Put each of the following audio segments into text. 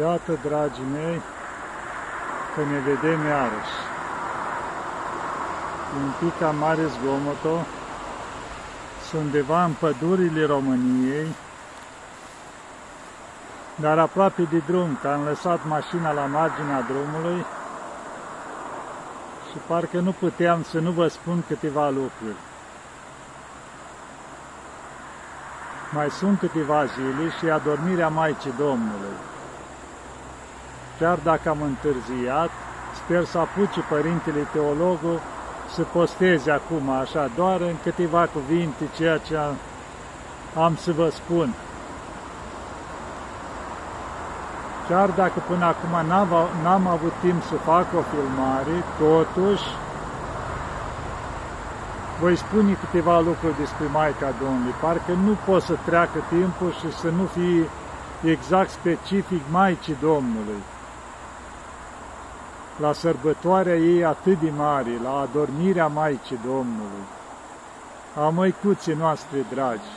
Iată, dragii mei, că ne vedem iarăși. Un pic cam mare zgomoto, sunt undeva în pădurile României, dar aproape de drum, că am lăsat mașina la marginea drumului și parcă nu puteam să nu vă spun câteva lucruri. Mai sunt câteva zile și adormirea Maicii Domnului. Chiar dacă am întârziat, sper să apuce Părintele Teologul să posteze acum, așa, doar în câteva cuvinte ceea ce am să vă spun. Chiar dacă până acum n-am avut timp să fac o filmare, totuși voi spune câteva lucruri despre Maica Domnului. Parcă nu pot să treacă timpul și să nu fie exact specific Maicii Domnului la sărbătoarea ei atât de mare, la adormirea Maicii Domnului, a măicuții noastre dragi,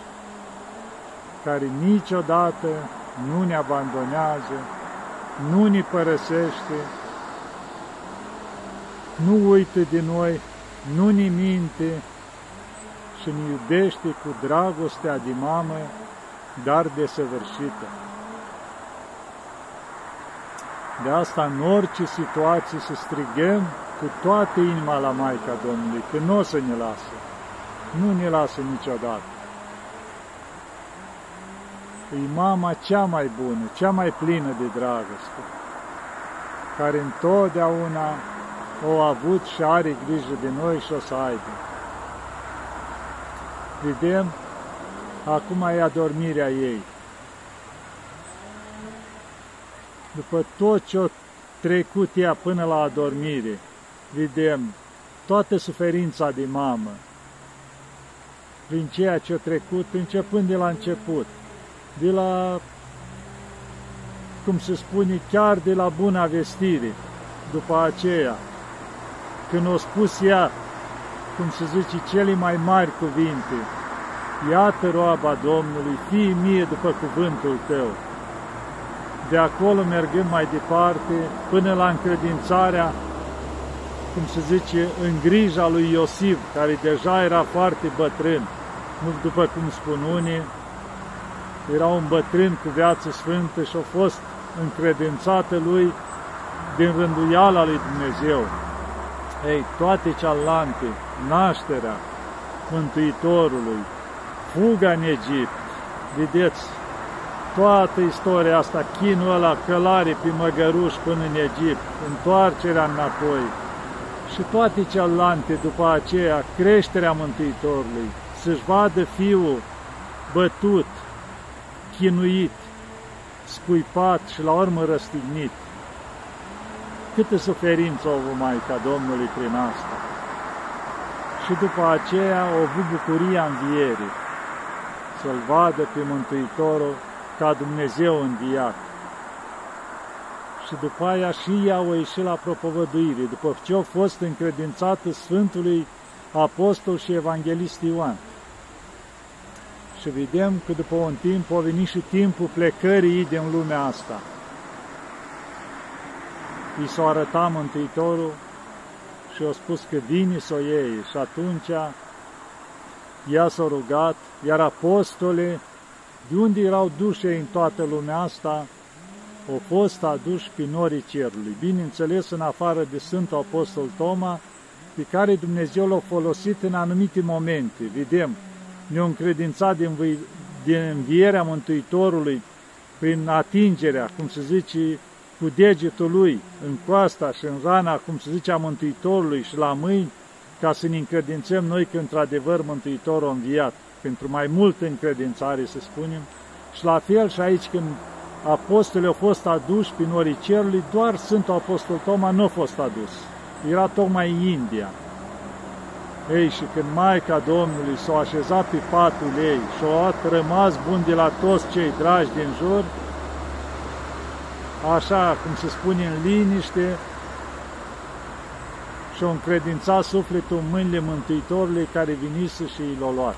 care niciodată nu ne abandonează, nu ne părăsește, nu uită de noi, nu ne minte și ne iubește cu dragostea de mamă, dar desăvârșită. De asta, în orice situație, să strigăm cu toată inima la Maica Domnului, că nu o să ne lasă. Nu ne lasă niciodată. E mama cea mai bună, cea mai plină de dragoste, care întotdeauna o a avut și are grijă de noi și o să aibă. Vedem, acum e adormirea ei. După tot ce a trecut ea până la adormire, vedem toată suferința de mamă, prin ceea ce a trecut, începând de la început, de la, cum se spune, chiar de la buna vestire, după aceea, când a spus ea, cum se zice, cele mai mari cuvinte, Iată roaba Domnului, fii mie după cuvântul tău de acolo mergând mai departe, până la încredințarea, cum se zice, în grija lui Iosif, care deja era foarte bătrân, nu după cum spun unii, era un bătrân cu viață sfântă și a fost încredințată lui din rânduiala lui Dumnezeu. Ei, toate cealante, nașterea Mântuitorului, fuga în Egipt, vedeți, toată istoria asta, chinul ăla, călare pe măgăruș până în Egipt, întoarcerea înapoi și toate celelalte după aceea, creșterea Mântuitorului, să-și vadă fiul bătut, chinuit, scuipat și la urmă răstignit. Câtă suferință au avut Maica Domnului prin asta. Și după aceea au avut bucuria învierii, să-L vadă pe Mântuitorul ca Dumnezeu înviat. Și după aia și ea o ieși la propovăduire, după ce a fost încredințată Sfântului Apostol și Evanghelist Ioan. Și vedem că după un timp a venit și timpul plecării din lumea asta. I s-a arătat Mântuitorul și a spus că vine să o iei. Și atunci ea s-a rugat, iar apostole de unde erau duși în toată lumea asta, au fost aduși pe norii cerului, bineînțeles în afară de Sfântul Apostol Toma, pe care Dumnezeu l-a folosit în anumite momente. Vedem, ne-a încredințat din, din învierea Mântuitorului prin atingerea, cum se zice, cu degetul lui în coasta și în rana, cum se zice, a Mântuitorului și la mâini, ca să ne încredințăm noi că într-adevăr Mântuitorul a înviat pentru mai multă încredințare, să spunem, și la fel și aici când apostolii au fost aduși prin norii cerului, doar Sfântul Apostol Toma nu a fost adus. Era tocmai în India. Ei, și când Maica Domnului s-a așezat pe patul ei și a rămas bun de la toți cei dragi din jur, așa cum se spune în liniște, și-a încredințat sufletul în mâinile Mântuitorului care vinise și și l-a luat.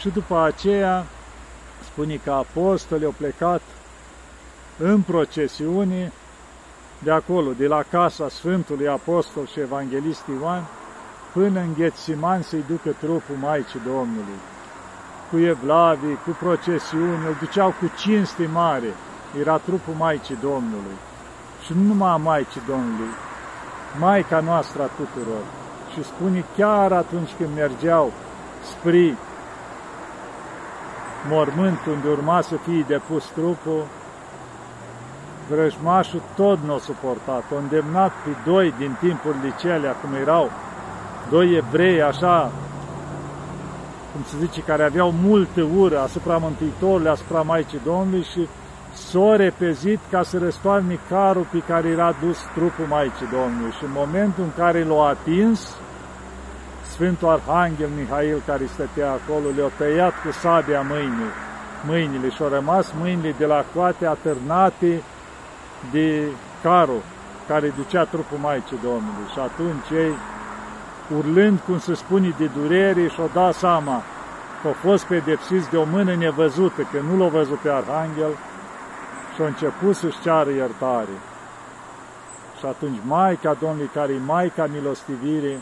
Și după aceea spune că apostolii au plecat în procesiune de acolo, de la casa Sfântului Apostol și Evanghelist Ioan, până în Ghețiman să-i ducă trupul Maicii Domnului. Cu evlavii, cu procesiuni, îl duceau cu cinste mare, era trupul Maicii Domnului. Și nu numai a Maicii Domnului, Maica noastră a tuturor. Și spune chiar atunci când mergeau spre mormântul unde urma să fie depus trupul, vrăjmașul tot nu o suportat. O îndemnat pe doi din timpul liceelea, cum erau doi evrei așa, cum se zice, care aveau multă ură asupra Mântuitorului, asupra Maicii Domnului și s-o repezit ca să răstoarne carul pe care era dus trupul Maicii Domnului. Și în momentul în care l-a atins, Sfântul Arhanghel Mihail, care stătea acolo, le-a tăiat cu sabia mâinii, mâinile și au rămas mâinile de la coate atârnate de carul care ducea trupul Maicii Domnului. Și atunci ei, urlând, cum se spune, de durere, și-au dat seama că au fost pedepsiți de o mână nevăzută, că nu l-au văzut pe Arhanghel, și au început să-și ceară iertare. Și atunci Maica Domnului, care e Maica milostivirii,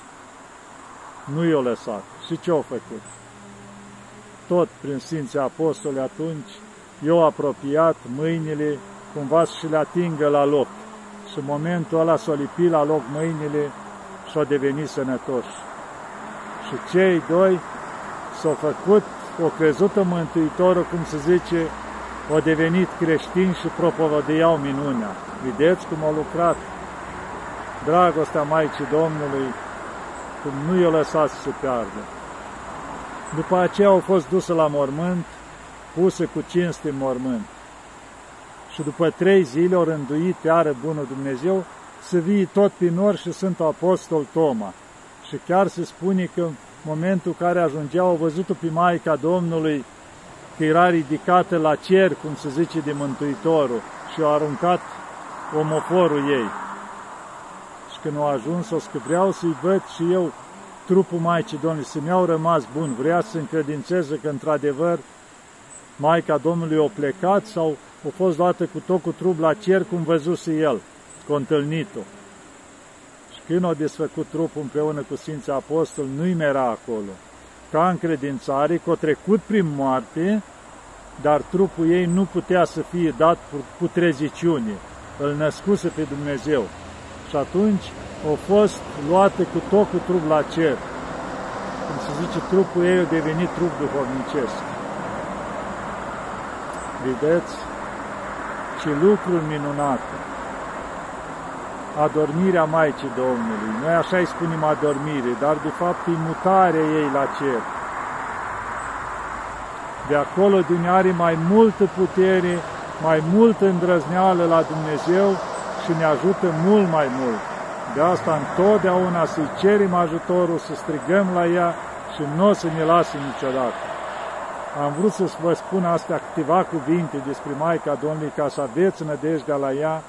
nu i-a lăsat. Și ce au făcut? Tot prin Sfinții Apostoli atunci, eu apropiat mâinile cumva să le atingă la loc. Și în momentul ăla s-o lipi la loc mâinile și au devenit sănătoși. Și cei doi s-au făcut, o crezut în Mântuitorul, cum se zice, au devenit creștini și propovădeau minunea. Vedeți cum au lucrat dragostea Maicii Domnului, cum nu i-a lăsat să se piardă. După aceea au fost duse la mormânt, puse cu cinste în mormânt și după trei zile o rânduit iară bunul Dumnezeu să vii tot prin nor și Sfântul Apostol Toma. Și chiar se spune că în momentul în care ajungeau, au văzut-o pe Maica Domnului că era ridicată la cer, cum se zice, de Mântuitorul și au aruncat omoforul ei. Și când au ajuns, o că vreau să-i văd și eu trupul Maicii Domnului, să mi-au rămas bun, vrea să încredințeze că într-adevăr Maica Domnului a plecat sau a fost luată cu tot cu trup la cer cum văzuse el, cu întâlnit-o. Și când a desfăcut trupul împreună cu Sfinții Apostol, nu-i era acolo. Ca încredințare, că a trecut prin moarte, dar trupul ei nu putea să fie dat cu treziciune. Îl născuse pe Dumnezeu. Și atunci a fost luată cu tot cu trup la cer. Cum se zice, trupul ei a devenit trup duhovnicesc. Vedeți? Ce lucruri minunate! Adormirea Maicii Domnului. Noi așa îi spunem adormire, dar de fapt e mutarea ei la cer. De acolo din are mai multă putere, mai multă îndrăzneală la Dumnezeu și ne ajută mult mai mult. De asta întotdeauna să-i cerem ajutorul, să strigăm la ea și nu o să ne lase niciodată. Am vrut să vă spun astea câteva cuvinte despre Maica Domnului ca să aveți nădejdea la ea,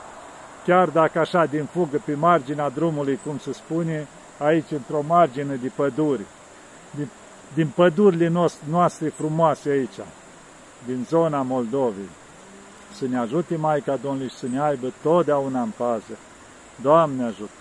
chiar dacă așa din fugă pe marginea drumului, cum se spune, aici într-o margine de păduri, din, din pădurile noastre frumoase aici, din zona Moldovei. Să ne ajute Maica Domnului și să ne aibă totdeauna în pază. Doamne ajută!